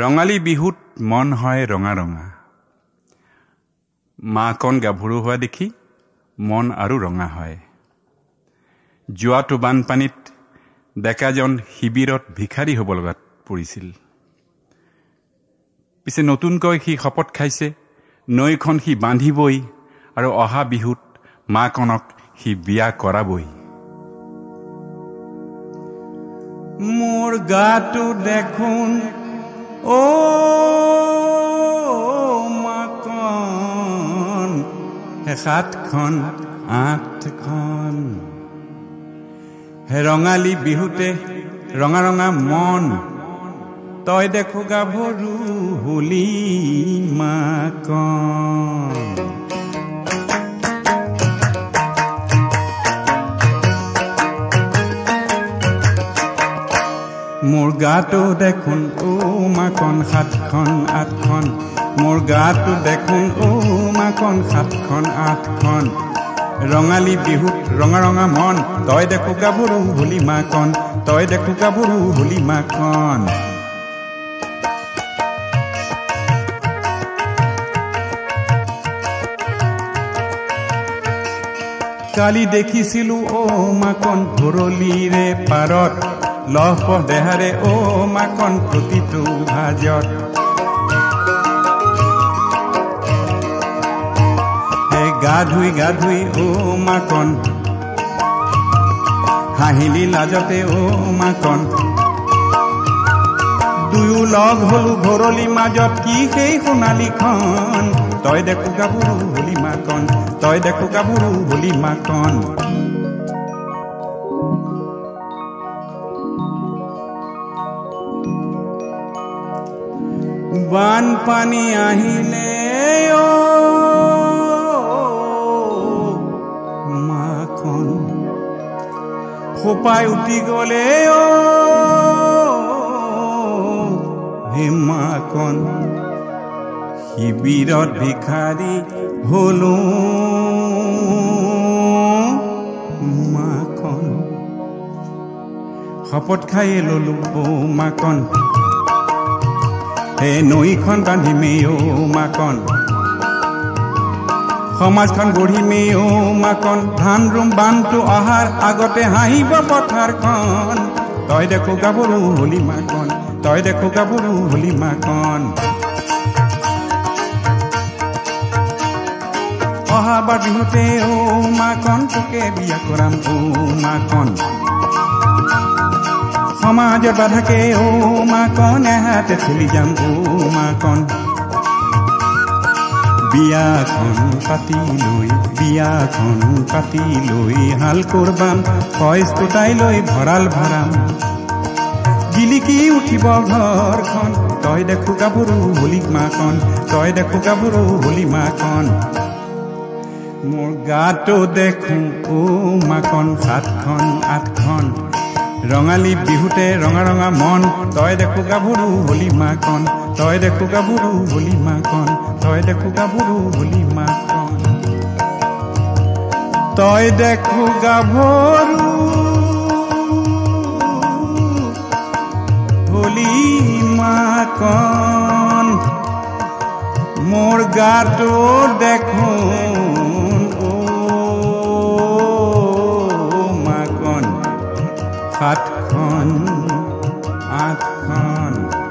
ৰঙালী বিহুত মন হয় ৰঙা ৰঙা। মাকণ গাভৰু হোৱা দেখি মন আৰু ৰঙা হয়। যোৱাটো বানপানীত ডেকাজন শিবিৰত ভিখাৰী হ'ব লগাত পৰিছিল। পিছে নতুনকৈ সি শপত খাইছে নৈখন সি বান্ধিবই আৰু অহা বিহুত মাকণক সি বিয়া কৰাবই। মোৰ গাটো দেখোন মাকন সাতখন আঠখন। হে ৰঙালী বিহুতে ৰঙা ৰঙা মন তই দেখো গাভৰু হোলী মাকন গাটো দেখোন ও মাকন সাতখন আঠখন। মোৰ গাটো দেখোন ও মাকন সাতখন আঠখন। ৰঙালী বিহুত ৰঙা ৰঙা মন তই দেখো গাভৰু হোলী মাকন তই দেখো গাভৰু হোলী মাকন কালি দেখিছিলো অ মাকন ভৰলিৰে পাৰত। লহ দেহাৰে অ মাকন প্ৰতিটো ভাজত। গা ধুই গা ধুই অ মাকন হাঁহিলি লাজতে অ মাকন দুয়ো লগ হলো ভৰলি মাজত কি সেই সোণালীখন তই দেখো গাভৰু হলি মাকন তই দেখো গাভৰু হলি মাকন বানপানী আহিলে মাখন সোপাই উঠি গলে হিমাকন শিবিৰত ভিখাৰী হলো মাকন শপত খাই ললো অ মাকন নৈখন বান্ধিমে মাকন। সমাজখন গঢ়িমে মাকন। ধান ৰুম বানটো অহাৰ আগতে হাঁহিব পথাৰখন। তই দেখো গাভৰু হলি মাকন তই দেখো গাভৰু হলি মাকন। অহাবাৰ বিহুতে মাকন তোকে বিয়া কৰাম মাকন। সমাজৰ বাধাকে অ মাকন এহাতে চলি যাম অ মাকন বিয়াখন পাতি লৈ বিয়াখন পাতি লৈ হাল কৰবাম ফইজ কোটাই লৈ ভঁৰাল ভৰাম। জিলিকি উঠিব ঘৰখন তই দেখো গাভৰু হলি মাকন তই দেখো গাভৰু হলি মাকন মোৰ গাটো দেখো ও মাকন সাতখন আঠখন। ৰঙালী বিহুতে ৰঙা ৰঙা মন তই দেখো গাভৰু হলি মাকন তই দেখো গাভৰু হলি মাকন তই দেখো গাভৰু হলি মাকন তই দেখো গাভৰু হলি মাকন মোৰ গাটো দেখোঁ হাতখন আঠখন